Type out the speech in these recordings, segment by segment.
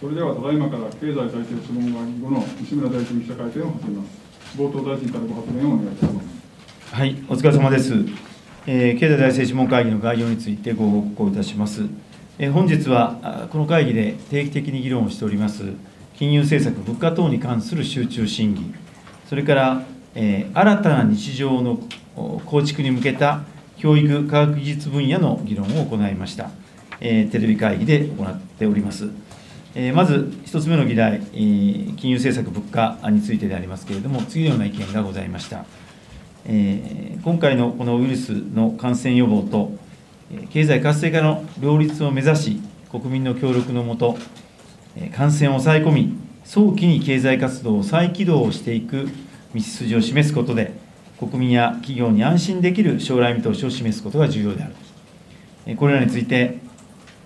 それではただいまから経済再生諮問会議後の西村大臣記者会見を始めます。冒頭大臣からご発言をお願いいたします。はい、お疲れ様です。えー経済財政諮問会議の概要についてご報告をいたします。えー本日はこの会議で定期的に議論をしております金融政策、物価等に関する集中審議、それから、えー新たな日常の構築に向けた教育科学技術分野の議論を行いました。えーテレビ会議で行っております。えまず1つ目の議題、え金融政策、物価についてでありますけれども、次のような意見がございました。え今回のこのウイルスの感染予防と、経済活性化の両立を目指し、国民の協力のもと、感染を抑え込み、早期に経済活動を再起動していく道筋を示すことで、国民や企業に安心できる将来見通しを示すことが重要である。これらについて、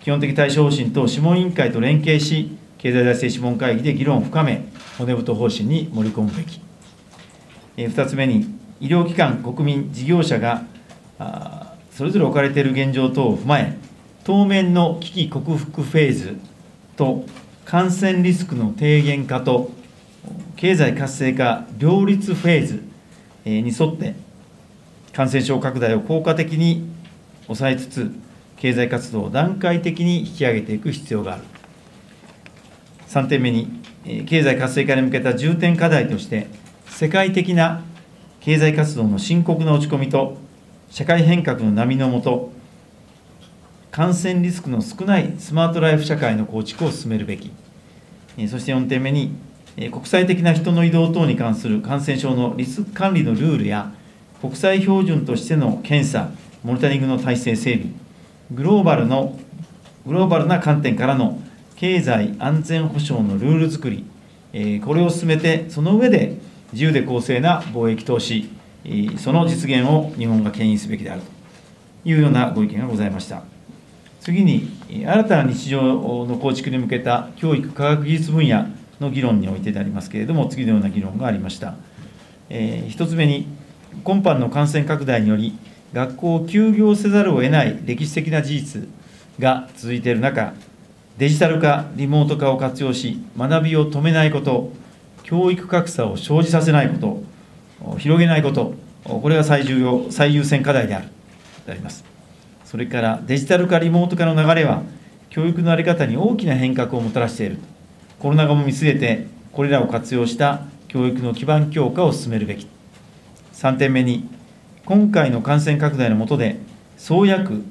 基本的対処方針と諮問委員会と連携し、経済財政諮問会議で議論を深め、骨太方針に盛り込むべき。2つ目に、医療機関、国民、事業者が、それぞれ置かれている現状等を踏まえ、当面の危機克服フェーズと、感染リスクの低減化と、経済活性化両立フェーズに沿って、感染症拡大を効果的に抑えつつ、経済活動を段階的に引き上げていく必要がある。3点目に、経済活性化に向けた重点課題として、世界的な経済活動の深刻な落ち込みと、社会変革の波のもと、感染リスクの少ないスマートライフ社会の構築を進めるべき。そして4点目に、国際的な人の移動等に関する感染症のリスク管理のルールや、国際標準としての検査、モニタリングの体制整備、グローバルの、グローバルな観点からの経済安全保障のルール作り、えこれを進めて、その上で自由で公正な貿易投資、その実現を日本が牽引すべきであるというようなご意見がございました。次に、新たな日常の構築に向けた教育科学技術分野の議論においてでありますけれども、次のような議論がありました。えー一つ目に、今般の感染拡大により、学校を休業せざるを得ない歴史的な事実が続いている中、デジタル化、リモート化を活用し、学びを止めないこと、教育格差を生じさせないこと、広げないこと、これが最重要、最優先課題である、であります。それからデジタル化、リモート化の流れは、教育の在り方に大きな変革をもたらしている。コロナ禍も見据えて、これらを活用した教育の基盤強化を進めるべき。3点目に、今回の感染拡大の下で、創薬、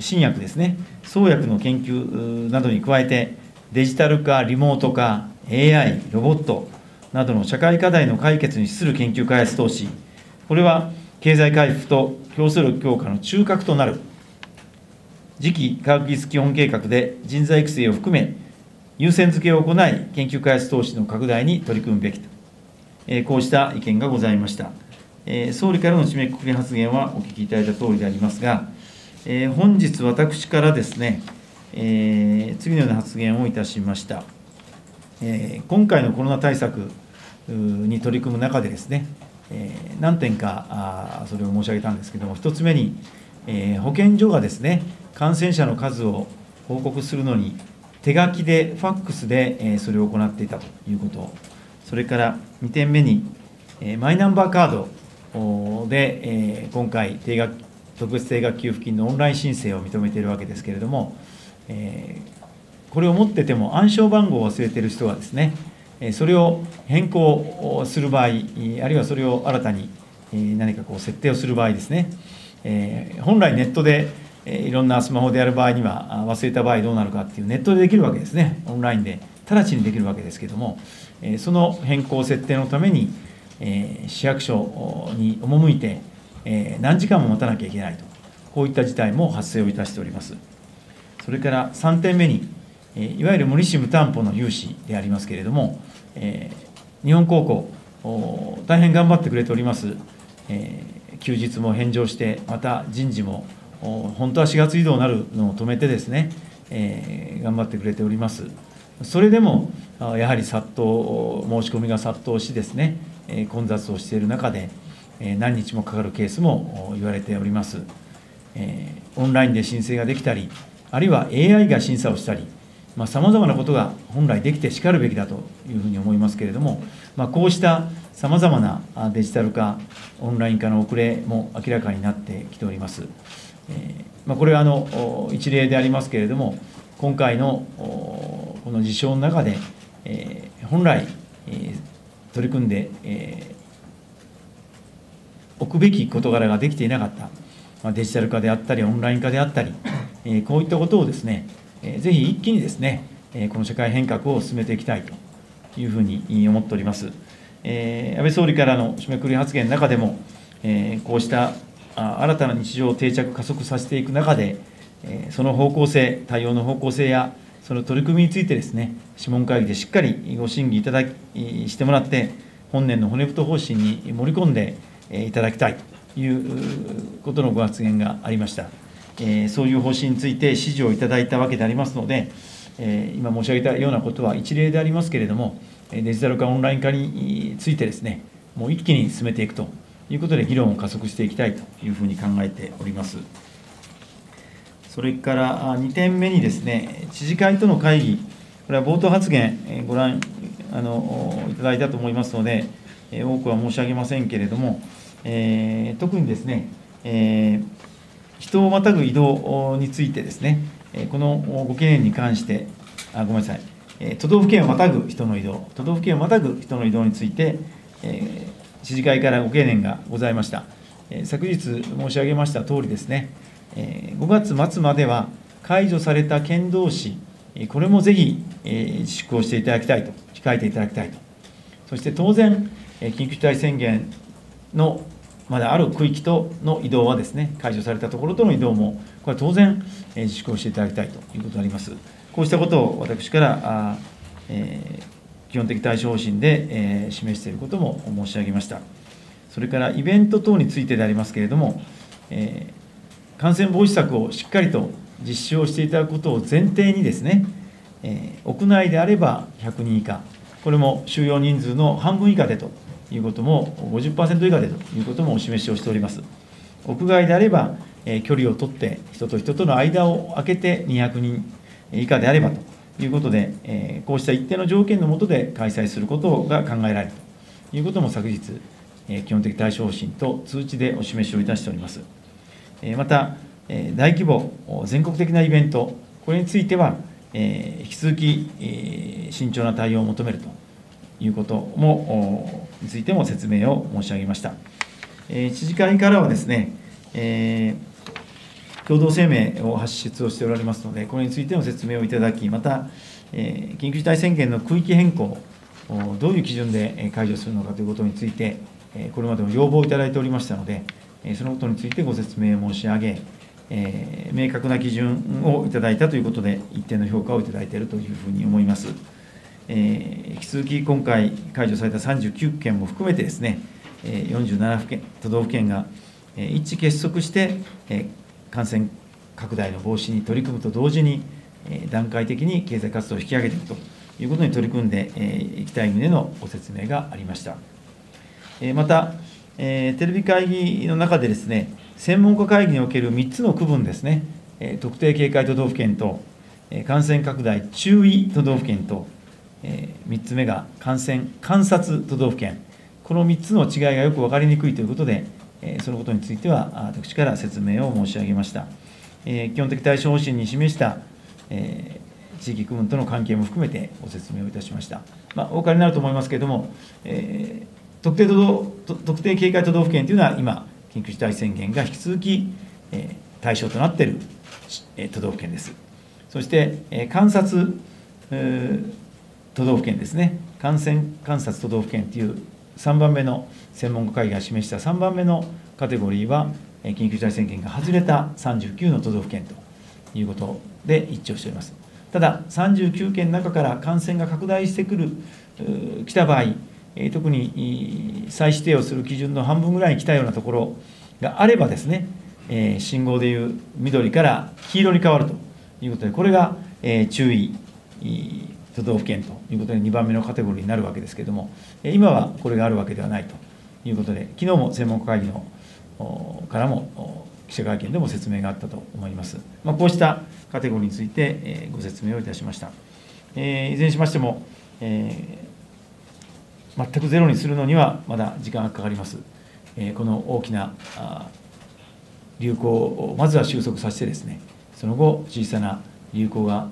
新薬ですね、創薬の研究などに加えて、デジタル化、リモート化、AI、ロボットなどの社会課題の解決に資する研究開発投資、これは経済回復と競争力強化の中核となる次期科学技術基本計画で人材育成を含め、優先付けを行い、研究開発投資の拡大に取り組むべきと、えこうした意見がございました。え総理からの締めくくり発言はお聞きいただいたとおりでありますが、え本日、私からですね、えー次のような発言をいたしました。えー今回のコロナ対策に取り組む中でですね、えー何点かあそれを申し上げたんですけども、1つ目に、え保健所がですね、感染者の数を報告するのに、手書きで、ファックスで、えそれを行っていたということ、それから2点目に、えマイナンバーカードで、えー今回定額、特別定額給付金のオンライン申請を認めているわけですけれども、えーこれを持ってても暗証番号を忘れている人はですね、それを変更する場合、あるいはそれを新たに何かこう設定をする場合ですね、えー本来ネットで、いろんなスマホでやる場合には、忘れた場合どうなるかっていう、ネットでできるわけですね、オンラインで、直ちにできるわけですけれども、その変更設定のために、えー市役所に赴いて、えー何時間も待たなきゃいけないと、こういった事態も発生をいたしております。それから3点目に、えーいわゆる無利子無担保の融資でありますけれども、えー日本高校、大変頑張ってくれております、えー休日も返上して、また人事も、本当は4月移動になるのを止めてですね、えー頑張ってくれております。それでも、やはり殺到、申し込みが殺到しですね、え混雑をしている中で、え何日もかかるケースも言われております。えオンラインで申請ができたり、あるいは AI が審査をしたり、さまざ、まなことが本来できてしかるべきだというふうに思いますけれども、まあ、こうしたさまざまなデジタル化、オンライン化の遅れも明らかになってきております。えまあ、これはあの一例でありますけれども、今回のこの事象の中で、え、本来、取り組んで、えー、置くべき事柄ができていなかった、まあ、デジタル化であったり、オンライン化であったり、えー、こういったことをですね、えー、ぜひ一気にですね、えー、この社会変革を進めていきたいというふうに思っております。えー、安倍総理からの締めくくり発言の中でも、えー、こうした新たな日常を定着、加速させていく中で、その方向性、対応の方向性や、その取り組みについてですね、諮問会議でしっかりご審議いただきしてもらって、本年の骨太方針に盛り込んでいただきたいということのご発言がありました。そういう方針について指示をいただいたわけでありますので、今申し上げたようなことは一例でありますけれども、デジタル化、オンライン化についてですね、もう一気に進めていくということで、議論を加速していきたいというふうに考えております。それから2点目にですね、知事会との会議、これは冒頭発言、ご覧あのいただいたと思いますので、多くは申し上げませんけれども、えー、特にですね、えー、人をまたぐ移動についてですね、このご懸念に関して、あごめんなさい、都道府県をまたぐ人の移動、都道府県をまたぐ人の移動について、え知事会からご懸念がございました。昨日申し上げましたとおりですね、5月末までは解除された県同士、これもぜひ自粛をしていただきたいと、控えていただきたいと、そして当然、緊急事態宣言のまだある区域との移動はですね、解除されたところとの移動も、これは当然、自粛をしていただきたいということであります。こうしたことを私から、えー、基本的対処方針で、えー、示していることも申し上げました。それからイベント等についてでありますけれども、え、感染防止策をしっかりと実施をしていただくことを前提にですね、えー、屋内であれば100人以下、これも収容人数の半分以下でということも、50%以下でということもお示しをしております。屋外であれば、えー、距離を取って、人と人との間を空けて200人以下であればということで、えこうした一定の条件の下で開催することが考えられるということも昨日、え基本的対処方針と通知でお示しをいたしております。また、大規模全国的なイベント、これについては、引き続き、慎重な対応を求めるということもについても説明を申し上げました。知事会からはですね、え共同声明を発出をしておられますので、これについての説明をいただき、また、え緊急事態宣言の区域変更、どういう基準で解除するのかということについて、これまでも要望をいただいておりましたので、そのことについてご説明申し上げ、え明確な基準をいただいたということで、一定の評価をいただいているというふうに思います。え引き続き今回解除された39件も含めてですね、47府県都道府県が一致結束して、え感染拡大の防止に取り組むと同時に、え段階的に経済活動を引き上げていくということに取り組んでいきたい旨のご説明がありました。また、えテレビ会議の中でですね、専門家会議における3つの区分ですねえ、特定警戒都道府県とえ、感染拡大注意都道府県とえ、3つ目が感染観察都道府県、この3つの違いがよく分かりにくいということで、えそのことについては、私から説明を申し上げました。え基本的対処方針に示したえ、地域区分との関係も含めてご説明をいたしました。まあ、お分かりになると思いますけれども、えー、特定都道特定警戒都道府県というのは、今、緊急事態宣言が引き続き、えー、対象となっている、えー、都道府県です。そして、えー、観察、都道府県ですね、感染観察都道府県という3番目の専門家会議が示した3番目のカテゴリーは、緊急事態宣言が外れた39の都道府県ということで一致をしております。ただ、39県の中から感染が拡大してくる、来た場合、特に再指定をする基準の半分ぐらいに来たようなところがあればですね、信号でいう緑から黄色に変わるということで、これが注意都道府県ということで2番目のカテゴリーになるわけですけれども、今はこれがあるわけではないということで、昨日も専門家会議のからも記者会見でも説明があったと思います。まあ、こうしたカテゴリーについてご説明をいたしました。え、いずれにしましても、え、全くゼロにするのにはまだ時間がかかります。えー、この大きな流行をまずは収束させてですね、その後、小さな流行が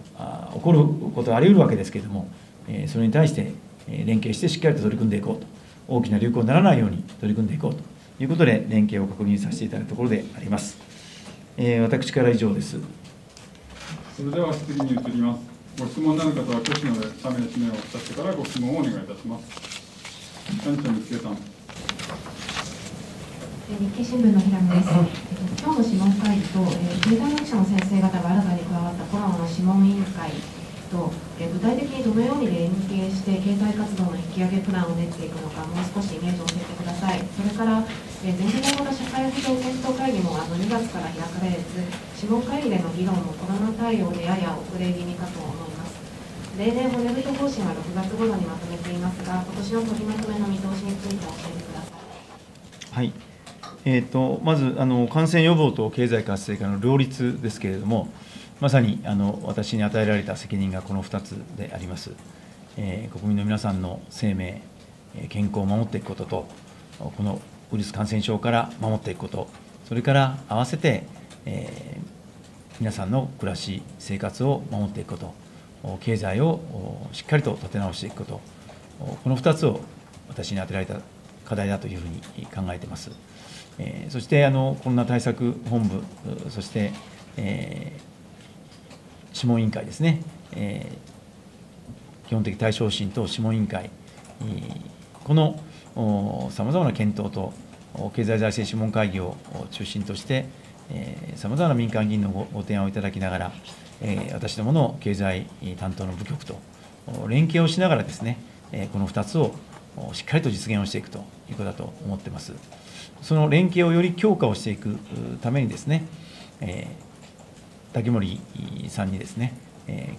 起こることはあり得るわけですけれども、えー、それに対して連携してしっかりと取り組んでいこうと、大きな流行にならないように取り組んでいこうということで、連携を確認させていただいたところであります。えー、私から以上です。それでは質疑に移ります。ご質問のある方は挙手のための指名をお伝してからご質問をお願いいたします。谷さん、日経さん。日経新聞の平野です。今日の諮問会議と、えー、経済学者の先生方が新たに加わったコロナの諮問委員会と、え、具体的にどのように連携して経済活動の引き上げプランを練っていくのか、もう少しイメージを教えてください。それから、えー、全日本型社会保障検討会議もあの2月から開かれず、諮問会議での議論もコロナ対応でやや遅れ気味かと思います。例年骨太方針は6月頃にまとめていますが、今年の取りまとめの見通しについて教えてください。はいえーと、まずあの感染予防と経済活性化の両立ですけれども、まさにあの私に与えられた責任がこの2つであります。えー、国民の皆さんの生命、健康を守っていくことと、このウイルス感染症から守っていくこと、それから合わせて、えー、皆さんの暮らし、生活を守っていくこと。経済をしっかりと立て直していくこと、この2つを私に当てられた課題だというふうに考えています。えそしてあのコロナ対策本部、そして、えー、諮問委員会ですね、えー、基本的対処方針と諮問委員会、このさまざまな検討と経済財政諮問会議を中心としてさまざまな民間議員のご提案をいただきながら、私どもの経済担当の部局と連携をしながらですね、この2つをしっかりと実現をしていくということだと思ってます。その連携をより強化をしていくためにですね、竹森さんにですね、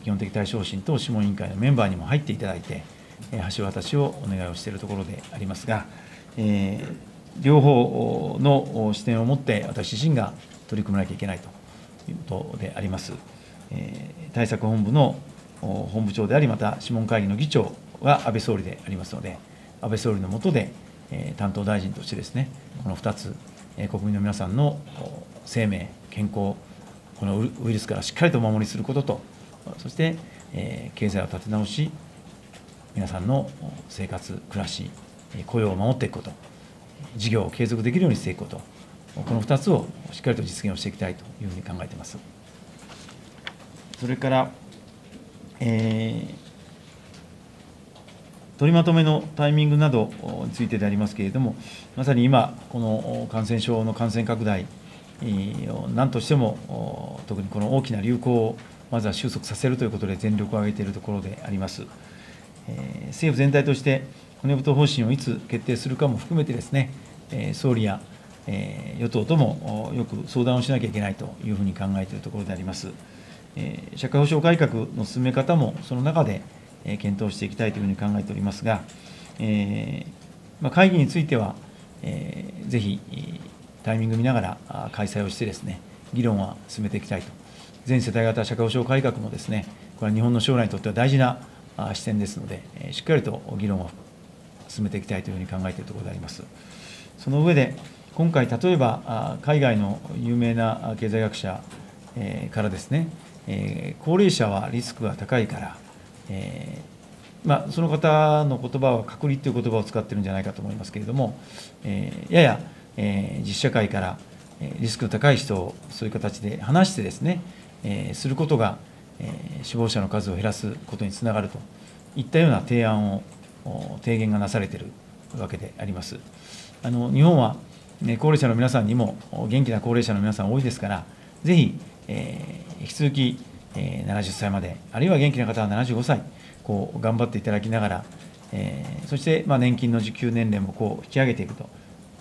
基本的対処方針と諮問委員会のメンバーにも入っていただいて、橋渡しをお願いをしているところでありますが、えー、両方の視点を持って私自身が取り組まなきゃいけないということであります。対策本部の本部長であり、また諮問会議の議長は安倍総理でありますので、安倍総理の下で担当大臣としてですね、この2つ、国民の皆さんの生命、健康、このウイルスからしっかりとお守りすることと、そして経済を立て直し、皆さんの生活、暮らし、雇用を守っていくこと、事業を継続できるようにしていくこと、この2つをしっかりと実現をしていきたいというふうに考えています。それから、えー、取りまとめのタイミングなどについてでありますけれども、まさに今、この感染症の感染拡大を何としても、特にこの大きな流行をまずは収束させるということで全力を挙げているところであります。えー、政府全体として骨太方針をいつ決定するかも含めてですね、えー、総理や、えー、与党ともよく相談をしなきゃいけないというふうに考えているところであります。え社会保障改革の進め方もその中で、え検討していきたいというふうに考えておりますが、えま会議については、えー、ぜひタイミング見ながら開催をしてですね、議論は進めていきたいと。全世代型社会保障改革もですね、これは日本の将来にとっては大事な視点ですので、しっかりと議論を進めていきたいというふうに考えているところであります。その上で、今回、例えば海外の有名な経済学者からですね、えー、高齢者はリスクが高いから、えー、まあ、その方の言葉は隔離という言葉を使ってるんじゃないかと思いますけれども、えー、やや、え実社会からリスクの高い人をそういう形で話してですね、えすることが、え死亡者の数を減らすことにつながるといったような提案を提言がなされているわけであります。あの日本は、ね、高齢者の皆さんにも元気な高齢者の皆さん多いですから、ぜひ、え引き続き、え70歳まで、あるいは元気な方は75歳、こう頑張っていただきながら、えそして、ま年金の受給年齢もこう引き上げていくと、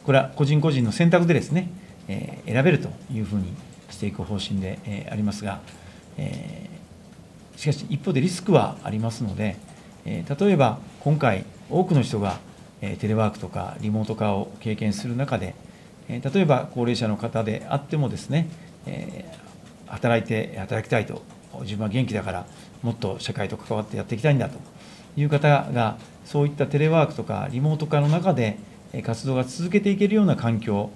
これは個人個人の選択でですね、え選べるというふうにしていく方針で、えありますが、えーしかし一方でリスクはありますので、え例えば今回、多くの人が、えテレワークとかリモート化を経験する中で、え例えば高齢者の方であってもですね、え働いて、働きたいと。自分は元気だからもっと社会と関わってやっていきたいんだと。いう方がそういったテレワークとかリモート化の中で活動が続けていけるような環境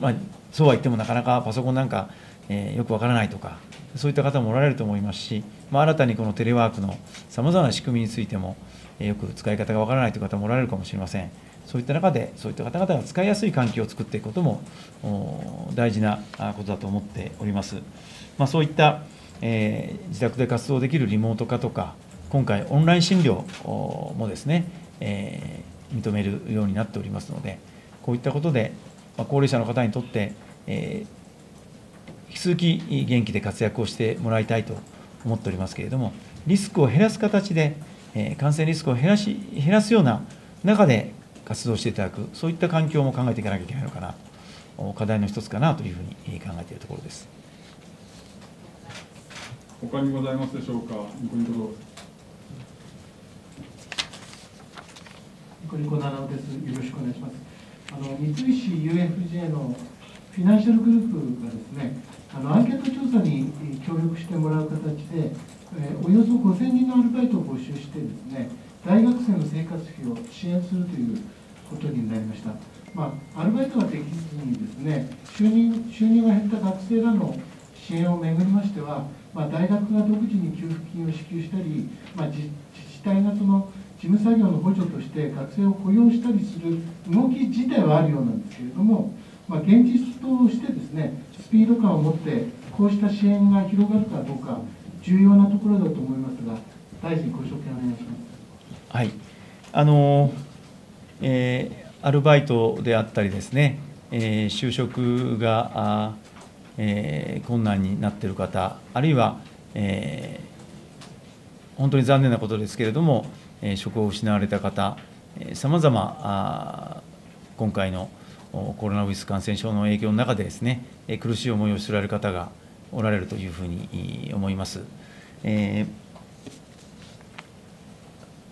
まあ、そうは言ってもなかなかパソコンなんか、えー、よくわからないとかそういった方もおられると思いますし、まあ、新たにこのテレワークのさまざまな仕組みについても、よく使い方がわからないという方もおられるかもしれません。そういった中で、そういった方々が使いやすい環境を作っていくことも大事なことだと思っております。まあ、そういった、えー、自宅で活動できるリモート化とか、今回、オンライン診療もですね、えー、認めるようになっておりますので、こういったことで、まあ、高齢者の方にとって、えー、引き続き元気で活躍をしてもらいたいと思っておりますけれども、リスクを減らす形で、え、感染リスクを減らし減らすような中で活動していただく、そういった環境も考えていかなきゃいけないのかな、課題の一つかなというふうに考えているところです。他にございますでしょうか、ニコニコどうぞ。ニコニコ七尾です。よろしくお願いします。あの三菱 UFJ のフィナンシャルグループがですね、あのアンケート調査に協力してもらう形で、えおよそ5000人のアルバイトを募集してですね、大学生の生活費を支援するということになりました。まあ、アルバイトができずにですね収入収入が減った学生らの支援をめぐりましては、まあ、大学が独自に給付金を支給したり、まあ、自治体がその事務作業の補助として学生を雇用したりする動き自体はあるようなんですけれども、まあ、現実としてですねスピード感を持ってこうした支援が広がるかどうか重要なところだと思いますが大臣ご紹介お願いします。はいあのえー、アルバイトであったりですね、えー、就職があ、えー、困難になっている方、あるいは、えー、本当に残念なことですけれども、えー、職を失われた方、さまざま今回のコロナウイルス感染症の影響の中でですね、苦しい思いをしておられる方がおられるというふうに思います。えー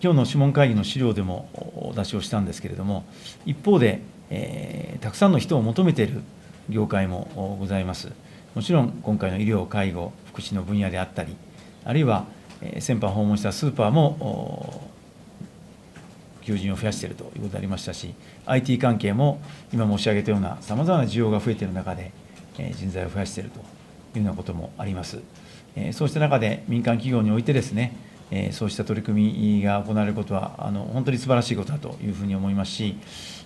今日の諮問会議の資料でもお出しをしたんですけれども、一方で、えー、たくさんの人を求めている業界もございます。もちろん、今回の医療、介護、福祉の分野であったり、あるいは、えー、先般訪問したスーパーも、求人を増やしているということでありましたし、IT 関係も今申し上げたようなさまざまな需要が増えている中で、人材を増やしているというようなこともあります。そうした中で民間企業においてですね、そうした取り組みが行われることはあの本当に素晴らしいことだというふうに思いますし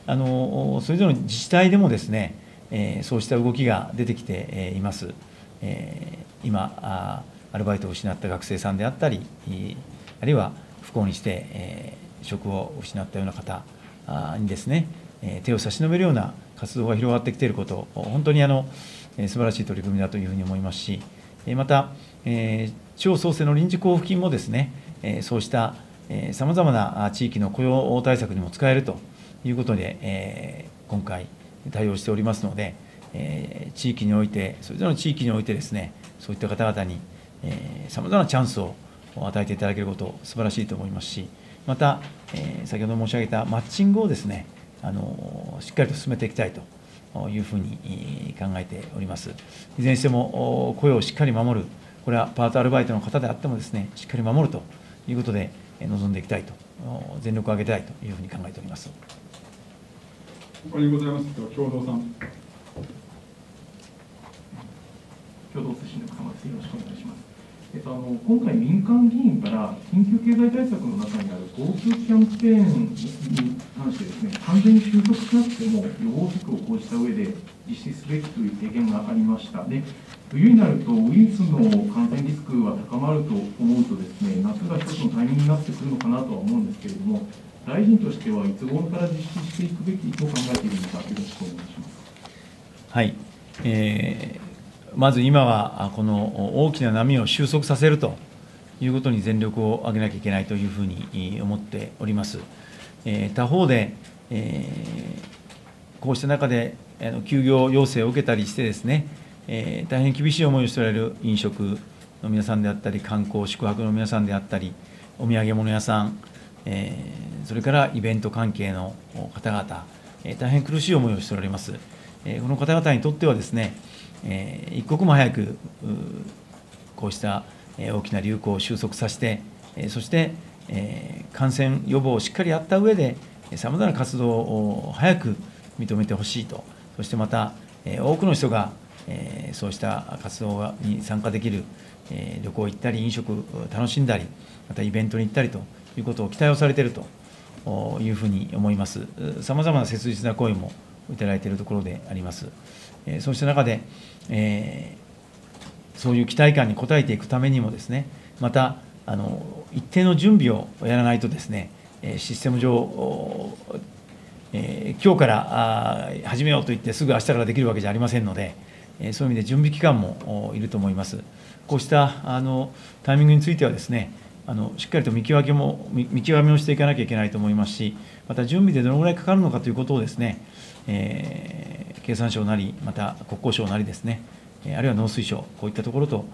あのそれぞれの自治体でもですね、そうした動きが出てきています、今アルバイトを失った学生さんであったりあるいは不幸にして、職を失ったような方にですね手を差し伸べるような活動が広がってきていること本当にあのえ素晴らしい取り組みだというふうに思いますしえまた、え地方創生の臨時交付金もですね、えそうしたさまざまな地域の雇用対策にも使えるということで、え今回対応しておりますので、え地域において、それぞれの地域においてですね、そういった方々にさまざまなチャンスを与えていただけること、素晴らしいと思いますし、また、え先ほど申し上げたマッチングをですね、あのしっかりと進めていきたいというふうに考えております。いずれにしても雇用をしっかり守るこれはパートアルバイトの方であってもですね、しっかり守るということで臨んでいきたいと、全力を挙げたいというふうに考えております。他にございますと、共同さん。共同通信の笠松よろしくお願いします。えっと、あの今回、民間議員から緊急経済対策の中にある GoTo キャンペーンに関してですね、完全に収束しなくても予防策を講じた上で実施すべきという提言がありました。で冬になるとウイルスの感染リスクは高まると思うとですね夏が一つのタイミングになってくるのかなとは思うんですけれども大臣としてはいつ頃から実施していくべきと考えているのかよろしくお願いします。はい、えー、まず今はこの大きな波を収束させるということに全力を挙げなきゃいけないというふうに思っております。え、他方で、え、こうした中で休業要請を受けたりしてですねえ、大変厳しい思いをしておられる飲食の皆さんであったり、観光、宿泊の皆さんであったり、お土産物屋さん、え、それからイベント関係の方々、え、大変苦しい思いをしておられます。え、この方々にとってはですね、えー、一刻も早くこうした大きな流行を収束させて、そして感染予防をしっかりやった上で、さまざまな活動を早く認めてほしいと、そしてまた、多くの人がそうした活動に参加できる、旅行行ったり、飲食楽しんだり、またイベントに行ったりということを期待をされているというふうに思います。さまざまな切実な声もいただいているところであります。そうした中で、えー、そういう期待感に応えていくためにもですね、またあの一定の準備をやらないとですね、システム上、えー、今日から始めようと言ってすぐ明日からできるわけじゃありませんので、えそういう意味で準備期間もいると思います。こうしたあのタイミングについてはですね、あのしっかりと見極めも見極めをしていかなきゃいけないと思いますし、また準備でどのぐらいかかるのかということをですね、えー、経産省なり、また国交省なりですね、あるいは農水省、こういったところと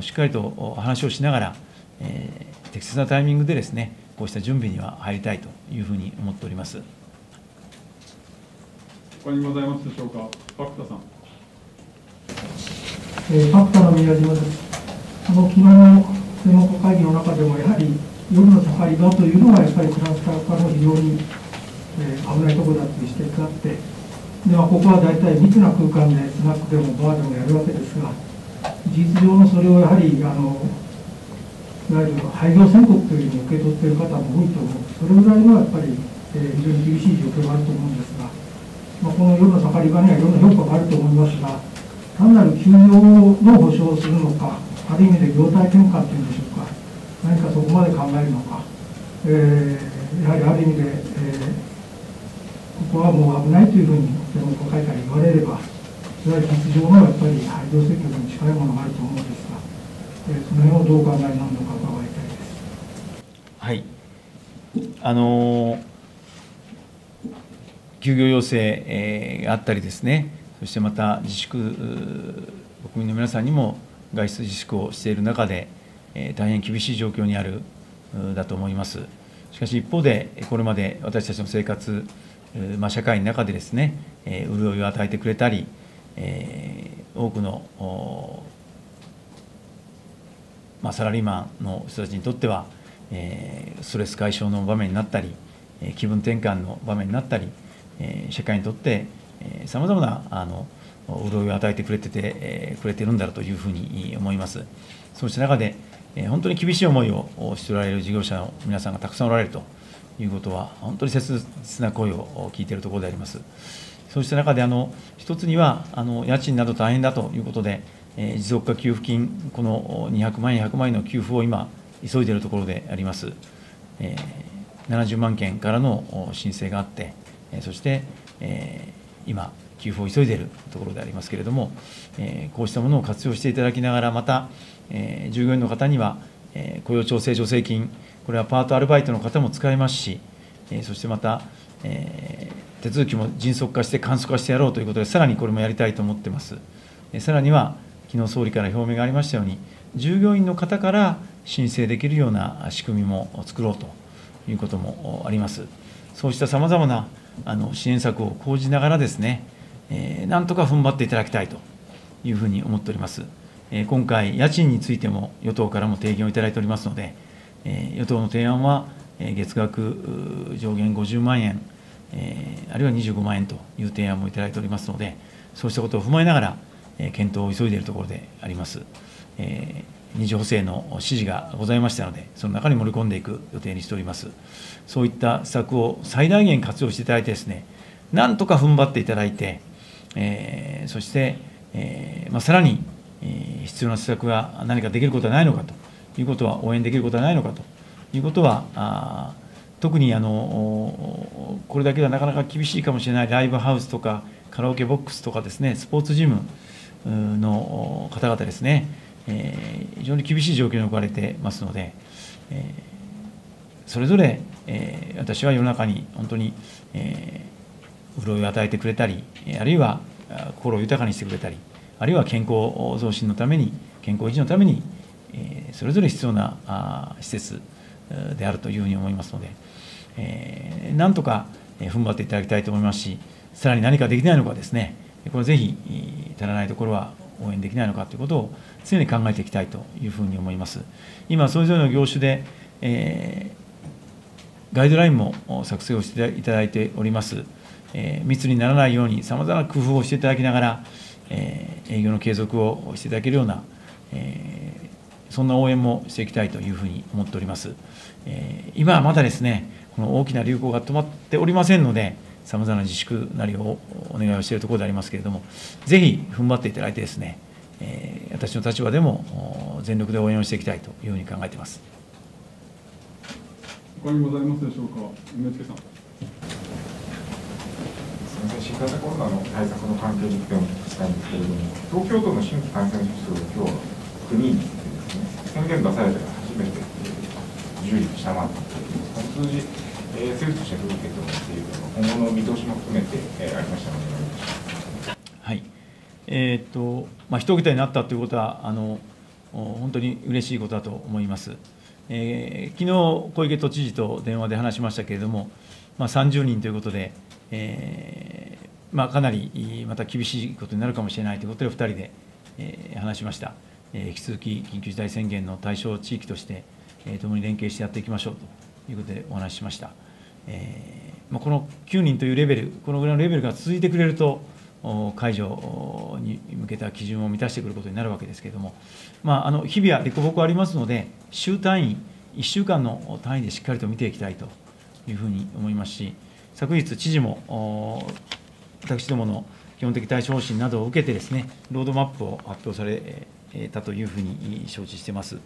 しっかりと話をしながら、えー、適切なタイミングでですね、こうした準備には入りたいというふうに思っております。他にございますでしょうか、パクタさん。えー、パクタの宮島です。あの昨日の専門家会議の中でも、やはり夜のサファリ場というのは、やっぱりフランスからの非常に、えー、危ないところだという指摘があって、でまあ、ここは大体密な空間でスナックでもバーでもやるわけですが、事実上のそれをやはりあのいわゆる廃業宣告というふうに受け取っている方も多いと思う、それぐらいのやっぱり、えー、非常に厳しい状況があると思うんですが、まあ、この夜のサファリ場にはいろんな評価があると思いますが、単なる休業の保障をするのか、ある意味で業態転換というんでしょうか、何かそこまで考えるのか、えー、やはりある意味で、えーここはもう危ないというふうに専門家会から言われれば、それは実情のやっぱり廃業積極に近いものがあると思うんですが、えー、その辺をどうお考えなのか伺いたいです。はいあの休業要請、えー、があったりですね、そしてまた自粛、国民の皆さんにも外出自粛をしている中で、えー、大変厳しい状況にあるだと思います。しかし一方で、これまで私たちの生活、まあ、社会の中でですね、えー、潤いを与えてくれたり、えー、多くの、まあ、サラリーマンの人たちにとっては、えー、ストレス解消の場面になったり、えー、気分転換の場面になったり、えー、社会にとってさまざまなあの潤いを与えてくれてて、えー、くれてるんだろうというふうに思います。そうした中で、えー、本当に厳しい思いをしておられる事業者の皆さんがたくさんおられると。いうことは、本当に切実な声を聞いているところであります。そうした中で、あの一つにはあの家賃など大変だということで、えー、持続化給付金、この200万円、100万円の給付を今、急いでいるところであります。えー、70万件からの申請があってえ、そして、えー、今、給付を急いでいるところでありますけれども、えー、こうしたものを活用していただきながら、また、えー、従業員の方には、えー、雇用調整助成金、これはパート、アルバイトの方も使えますし、えそしてまた、え手続きも迅速化して簡素化してやろうということで、さらにこれもやりたいと思ってます。えさらには、昨日総理から表明がありましたように、従業員の方から申請できるような仕組みも作ろうということもあります。そうしたさまざまなあの支援策を講じながらですね、えー、なんとか踏ん張っていただきたいというふうに思っております。え、今回、家賃についても与党からも提言をいただいておりますので、与党の提案は、月額上限50万円、あるいは25万円という提案もいただいておりますので、そうしたことを踏まえながら、検討を急いでいるところであります。二次補正の指示がございましたので、その中に盛り込んでいく予定にしております。そういった施策を最大限活用していただいてですね、なんとか踏ん張っていただいて、えー、そして、えーまあ、さらに、えー、必要な施策が何かできることはないのかということは、応援できることはないのかということは、特にあのこれだけではなかなか厳しいかもしれないライブハウスとかカラオケボックスとかですね、スポーツジムの方々ですね、えー、非常に厳しい状況に置かれてますので、えー、それぞれ、えー、私は世の中に本当に、えー、潤いを与えてくれたり、あるいは心を豊かにしてくれたり、あるいは健康増進のために、健康維持のために、えそれぞれ必要なあ施設であるというふうに思いますので、えー、なんとか踏ん張っていただきたいと思いますし、さらに何かできないのかですね、これぜひ足らないところは応援できないのかということを常に考えていきたいというふうに思います。今、それぞれの業種で、えー、ガイドラインも作成をしていただいております。えー、密にならないように、さまざまな工夫をしていただきながら、えー、営業の継続をしていただけるような、えー、そんな応援もしていきたいというふうに思っております。えー、今はまだですね、この大きな流行が止まっておりませんので、さまざまな自粛なりをお願いをしているところでありますけれども、ぜひ踏ん張っていただいてですね、えー、私の立場でも全力で応援をしていきたいというふうに考えています。他にございますでしょうか、梅助さん。新型コロナの対策の関係についてお聞きしたいんですけれども、東京都の新規感染者数が今日は9人宣言出されて初めて10位を下回ったという、この数字、えー、政府としてどう受け止めているのか、今後の見通しも含めて、えー、ありましたらお願いいたします。はいえー、っとまあ、一桁になったということはあの、本当に嬉しいことだと思います。えー、昨日小池都知事と電話で話しましたけれども、まあ、30人ということで、えーまあ、かなりまた厳しいことになるかもしれないということで、2人で、えー、話しました、引き続き緊急事態宣言の対象地域として、共に連携してやっていきましょうということでお話ししました。ま、この9人というレベル、このぐらいのレベルが続いてくれると、解除に向けた基準を満たしてくることになるわけですけれども、まあ、あの日々は凸凹ありますので、週単位、1週間の単位でしっかりと見ていきたいというふうに思いますし、昨日、知事も私どもの基本的対処方針などを受けてですね、ロードマップを発表されたというふうに承知してます。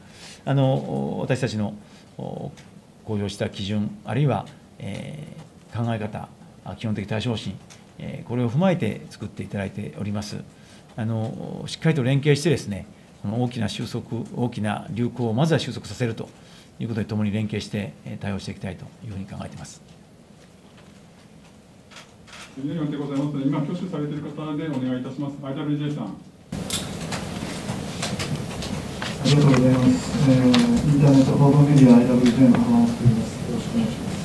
あの私たちの公表した基準、あるいは、えー、考え方、基本的対処方針、えー、これを踏まえて作っていただいております。あのしっかりと連携してですね、この大きな収束、大きな流行をまずは収束させるということで、ともに連携して対応していきたいというふうに考えています。次のでございます、今、挙手されている方でお願いいたします。IWJ さん。ありがとうございます。えー、インターネット報道メディア IWJ の浜本と言います。よろしくお願いします。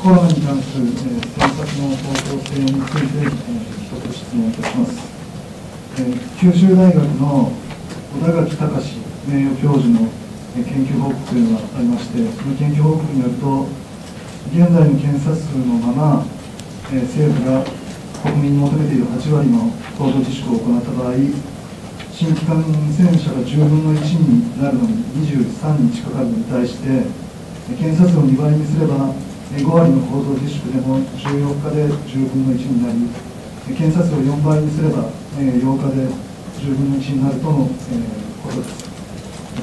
コロナに関する、えー、政策の方向性について、えー、一つ質問いたします。えー、九州大学の小田垣隆名誉教授の、えー、研究報告というのがありまして、その研究報告によると、現在の検査数のまま、え政府が国民に求めている8割の行動自粛を行った場合、新規感染者が10分の1になるのに23日かかるのに対して、検査数を2倍にすれば、5割の行動自粛でも14日で10分の1になり、検査数を4倍にすれば、8日で10分の1になるとのことです。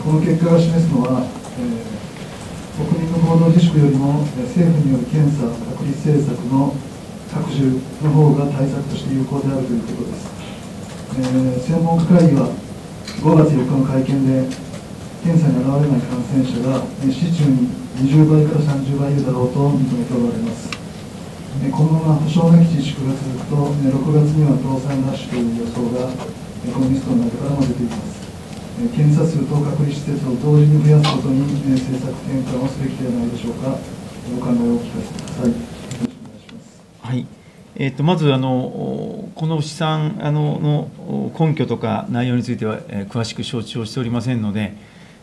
この結果が示すのは、国民の行動自粛よりも政府による検査、隔離政策の各種の方が対策として有効であるということです。えー、専門家会議は5月4日の会見で、検査に現れない感染者が市中に20倍から30倍いるだろうと認めておられます。今後は保証なき自粛が続くと、6月には倒産ラッシュという予想がコミストの中からも出ています。検査数と隔離施設を同時に増やすことに政策転換をすべきではないでしょうか。お考えをお聞かせください。はいえー、とまずあの、この試算あのの根拠とか内容については、え、詳しく承知をしておりませんので、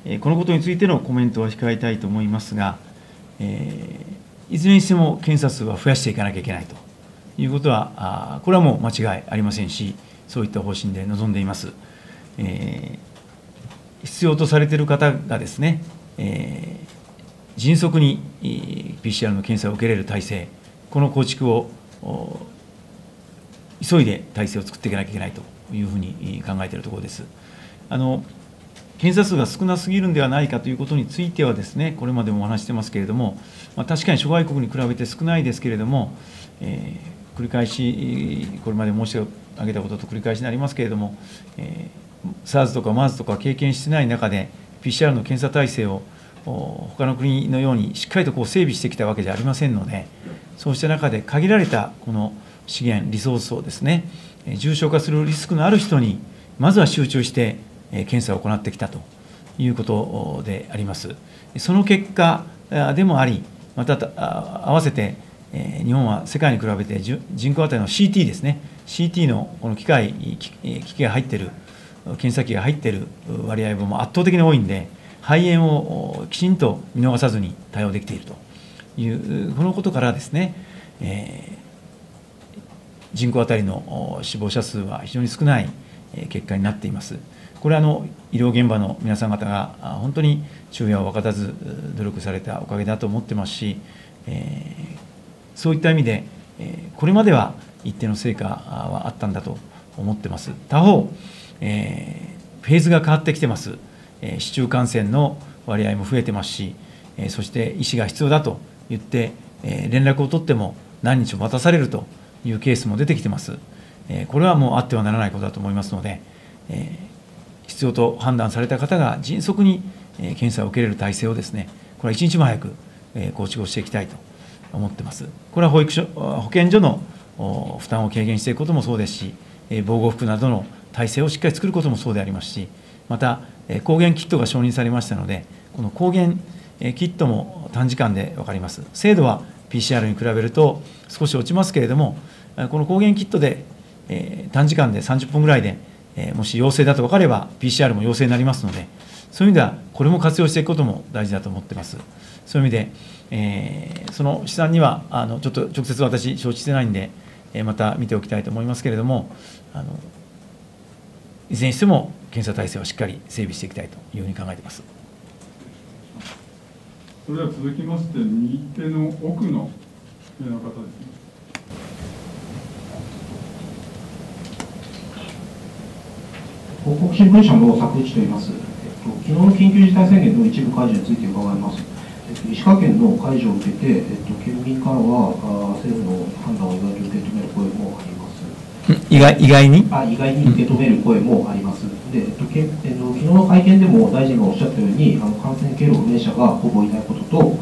え、このことについてのコメントは控えたいと思いますが、えー、いずれにしても検査数は増やしていかなきゃいけないということは、あこれはもう間違いありませんし、そういった方針で臨んでいます。えー、必要とされている方がですね、えー、迅速に PCR の検査を受けれる体制、この構築を急いで体制を作っていかなきゃいけないというふうに考えているところです。あの検査数が少なすぎるんではないかということについてはですね、これまでもお話してますけれども、まあ、確かに諸外国に比べて少ないですけれども、えー、繰り返し、これまで申し上げたことと繰り返しになりますけれども、えー、SARS とか MERS とか経験してない中で、PCR の検査体制を他の国のようにしっかりとこう整備してきたわけではありませんので、そうした中で限られたこの資源、リソースをですね、重症化するリスクのある人に、まずは集中して検査を行ってきたということであります。その結果でもあり、また合わせて日本は世界に比べて人口当たりの CT ですね、CT のこの機械、機器が入ってる、検査機が入ってる割合も圧倒的に多いんで、肺炎をきちんと見逃さずに対応できているという、このことからですね、えー、人口当たりの死亡者数は非常に少ない結果になっています。これはあの医療現場の皆さん方が本当に昼夜を分かたず努力されたおかげだと思ってますし、えー、そういった意味で、え、これまでは一定の成果はあったんだと思ってます。他方、えー、フェーズが変わってきてます。え市中感染の割合も増えてますし、えそして医師が必要だと言って、え連絡を取っても何日も待たされるというケースも出てきてます。えこれはもうあってはならないことだと思いますので、え必要と判断された方が迅速に検査を受けれる体制をですね、これは一日も早く構築をしていきたいと思ってます。これは保育所保健所の負担を軽減していくこともそうですし、防護服などの体制をしっかり作ることもそうでありますし、また抗原キットが承認されましたので、この抗原キットも短時間で分かります。精度は PCR に比べると少し落ちますけれども、この抗原キットで短時間で30分ぐらいでえもし陽性だと分かれば PCR も陽性になりますので、そういう意味ではこれも活用していくことも大事だと思ってます。そういう意味で、えー、その試算にはあのちょっと直接私、承知してないんで、えまた見ておきたいと思いますけれども、あのいずれにしても検査体制をしっかり整備していきたいというふうに考えています。それでは続きまして、右手の奥のの方ですね。広告新聞社の作一と言います、えっと、昨日の緊急事態宣言の一部解除について伺います。えっと、石川県の解除を受けて、えっと、県民からはあ政府の判断を意外と受け止める声もあります。意外意外に？あ意外に受け止める声もあります。で、えっとけえっと、昨日の会見でも大臣がおっしゃったように、あの感染経路不明者がほぼいないことと、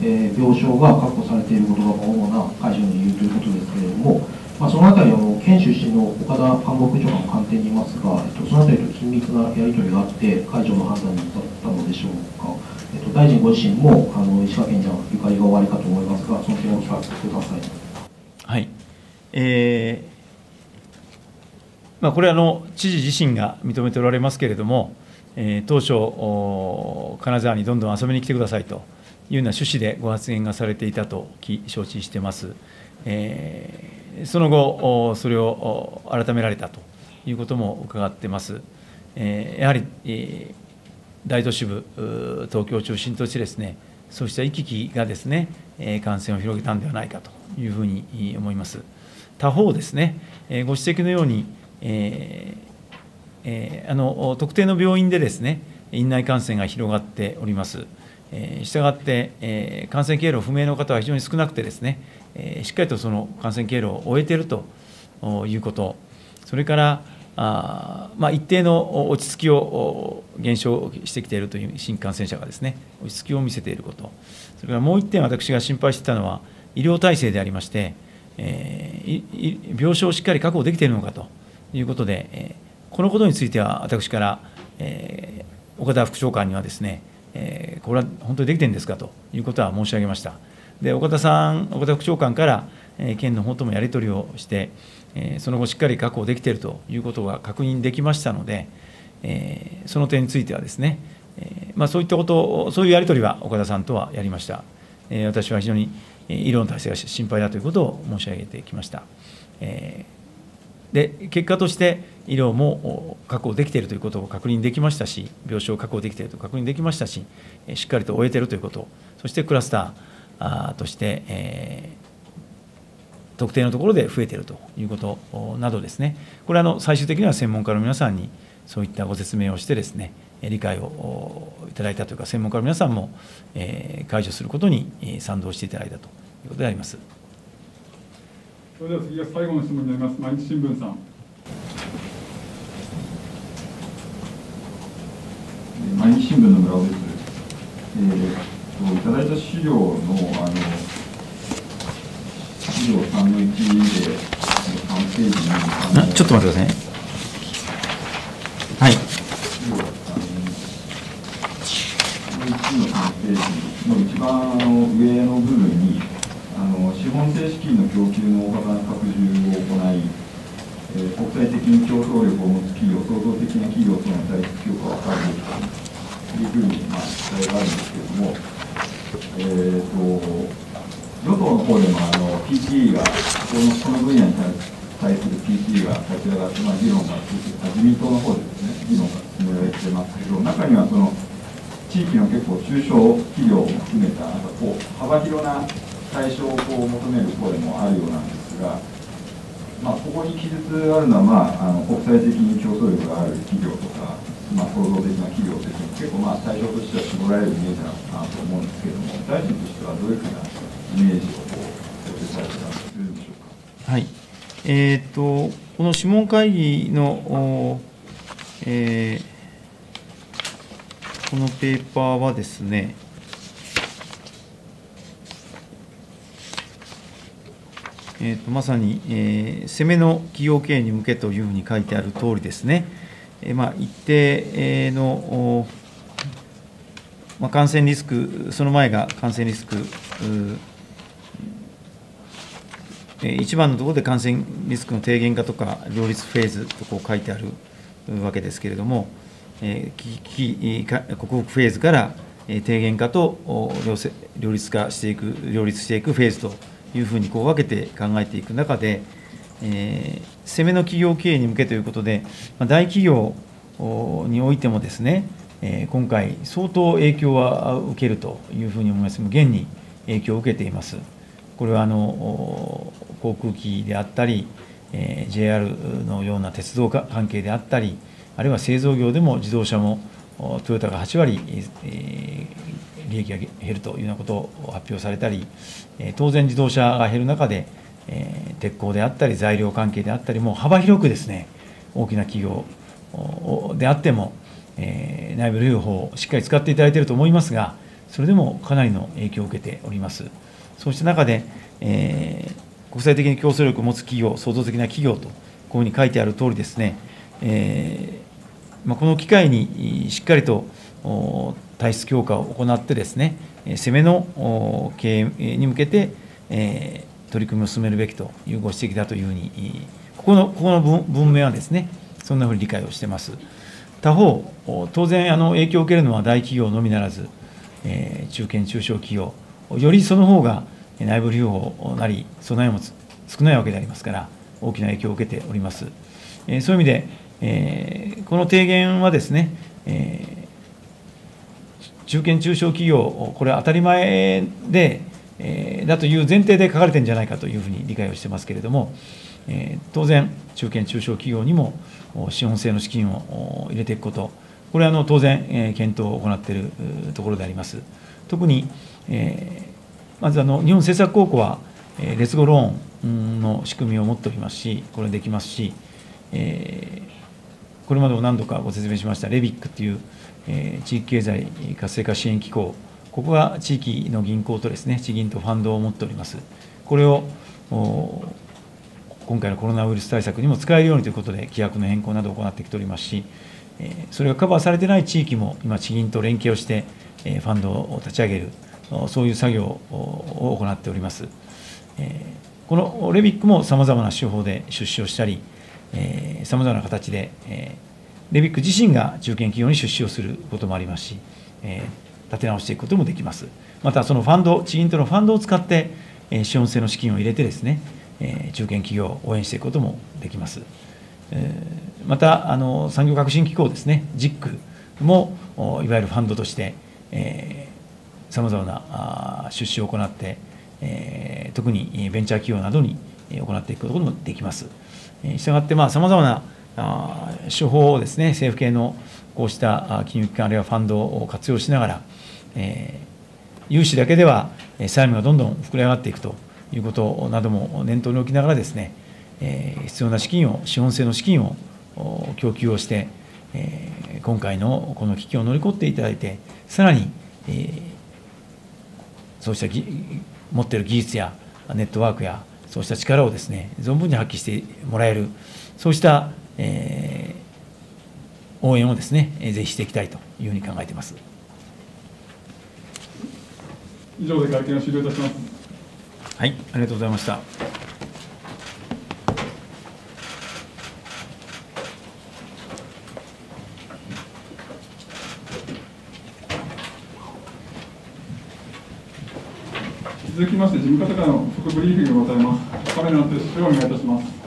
えー、病床が確保されていることが主な解除の理由ということですけれども、まあ、そのあたりあの、県出身の岡田官房副長官官邸にいますが、えっと、そのあたりと緊密なやり取りがあって、解除の判断に至ったのでしょうか。えっと、大臣ご自身もあの石川県じゃゆかりがおありかと思いますが、その点をお聞かせください。はい。えーまあ、これはの知事自身が認めておられますけれども、えー、当初、金沢にどんどん遊びに来てくださいというような趣旨でご発言がされていたと承知してます。えーその後、それを改められたということも伺ってます。やはり大都市部、東京を中心としてですね、そうした行き来がですね、感染を広げたんではないかというふうに思います。他方ですね、ご指摘のように、えー、あの特定の病院でですね、院内感染が広がっております。したがって、えー、感染経路不明の方は非常に少なくてですね、えー、しっかりとその感染経路を終えているということ、それからあ、まあ、一定の落ち着きを減少してきているという新感染者がですね、落ち着きを見せていること、それからもう一点、私が心配していたのは、医療体制でありまして、えー、病床をしっかり確保できているのかと。いうことで、え、このことについては、私から、え、岡田副長官にはですね、え、これは本当にできてるんですかということは申し上げました。で岡田さん、岡田副長官から、え、県の方ともやり取りをして、え、その後、しっかり確保できているということが確認できましたので、え、その点についてはですね、えまあ、そういったこと、そういうやり取りは岡田さんとはやりました。え、私は非常に医療の体制が心配だということを申し上げてきました。えーで結果として医療も確保できているということを確認できましたし、病床を確保できていると確認できましたし、しっかりと終えているということ、そしてクラスターとして、えー、特定のところで増えているということなどですね、これはの最終的には専門家の皆さんにそういったご説明をしてですね、理解をいただいたというか、専門家の皆さんも、え解除することに賛同していただいたということであります。それでは次が最後の質問になります。毎日新聞さん。毎日新聞の村尾です。えー、いただいた資料のあの資料3の1で3ページにちょっと待ってくださいね。はい。資料3の1の3ページの一番上の部分にあの資本性資金の供給の大幅な拡充を行い、えー、国際的に競争力を持つ企業、創造的な企業との対立強化を図るべきというふうに、まあ、期待があるんですけれども、えーと、与党の方でもあの PTE がこの、この分野に対する PTE が立ち上がって、まあ、議論が自民党の方でですね、議論が進められてますけど、中にはその地域の結構中小企業も含めたなんかこう幅広な対象をこう求める声もあるようなんですが、まあ、ここに記述あるのは、まあ、あの国際的に競争力がある企業とか、まあ、創造的な企業という結構まあ対象としては絞られるイメージなのかなと思うんですけれども大臣としてはどういうふうなイメージをこう構成されてたんでしょうか？はいえーと、とこの諮問会議の、えーこのペーパーはですね、えーと、まさに、えー、攻めの企業経営に向けというふうに書いてある通りですね、えーまあ、一定の、まあ、感染リスク、その前が感染リスク、一番のところで感染リスクの低減化とか、両立フェーズとこう書いてあるわけですけれども、え危機克服フェーズから低減化と両立化していく、両立していくフェーズというふうにこう分けて考えていく中で、えー、攻めの企業経営に向けということで、まあ、大企業においてもですね、えー、今回、相当影響は受けるというふうに思います、現に影響を受けています。これはあの航空機であったり、えー、JR のような鉄道関係であったり、あるいは製造業でも自動車もトヨタが8割、え、利益が減るというようなことを発表されたり、当然自動車が減る中で、鉄鋼であったり材料関係であったりも幅広くですね大きな企業であっても、内部留保をしっかり使っていただいていると思いますがそれでもかなりの影響を受けております。そうした中で、えー、国際的に競争力を持つ企業創造的な企業とこういうふうに書いてある通りですね、えーまこの機会にしっかりと体質強化を行ってですね、攻めの経営に向けて、え取り組みを進めるべきというご指摘だというふうに、ここのここの文明はですね、そんなふうに理解をしてます。他方、当然あの影響を受けるのは大企業のみならず、え中堅・中小企業、よりその方が内部留保なり備えも少ないわけでありますから、大きな影響を受けております。えそういう意味で、え、この提言はですね、えー、中堅・中小企業、これは当たり前で、えー、だという前提で書かれてるんじゃないかというふうに理解をしてますけれども、えー、当然、中堅・中小企業にも資本性の資金を入れていくこと、これはあの当然、えー、検討を行っているところであります。特に、えー、まずあの日本政策高校は、えー、劣後ローンの仕組みを持っておりますし、これできますし、えーこれまでも何度かご説明しましたレビックという、地域経済活性化支援機構、ここが地域の銀行とですね、地銀とファンドを持っております。これを今回のコロナウイルス対策にも使えるようにということで、規約の変更などを行ってきておりますし、それがカバーされてない地域も今、地銀と連携をして、ファンドを立ち上げる、そういう作業を行っております。このレビックもさまざまな手法で出資をしたり、さまざまな形で、レビック自身が中堅企業に出資をすることもありますし、えー、立て直していくこともできます。また、そのファンド、地銀とのファンドを使って、えー、資本性の資金を入れてですね、えー、中堅企業を応援していくこともできます。えー、またあの、産業革新機構ですね、JIC もいわゆるファンドとして、さまざまな出資を行って、えー、特にベンチャー企業などに行っていくこともできます。したがって、さまざ、まな手法をですね、政府系のこうした金融機関、あるいはファンドを活用しながら、えー、融資だけでは債務がどんどん膨れ上がっていくということなども念頭に置きながらですね、えー、必要な資金を、資本性の資金を供給をして、えー、今回のこの危機を乗り越っていただいて、さらに、えー、そうした持っている技術やネットワークやそうした力をですね存分に発揮してもらえるそうした、えー、応援をですねぜひしていきたいというふうに考えています以上で会見を終了いたしますはい、ありがとうございました。続きまして、事務方からの補足ブリーフィングがございます。カメラの撤収をお願いいたします。